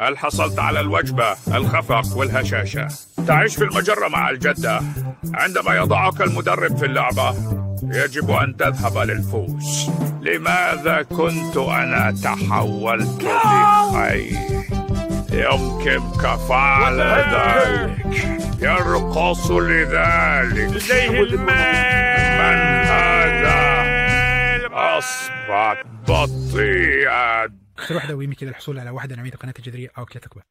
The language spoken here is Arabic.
هل حصلت على الوجبة الخفق والهشاشة؟ تعيش في المجرة مع الجدة. عندما يضعك المدرب في اللعبة يجب أن تذهب للفوز. لماذا كنت أنا تحولت لخير؟ يمكنك فعل ذلك. يرقص لذلك. لديه المال. من هذا؟ أصبحت بطيئا أكثر واحدة ويمكن الحصول على واحدة نوعيه القناه الجذريه أو كلا تكبر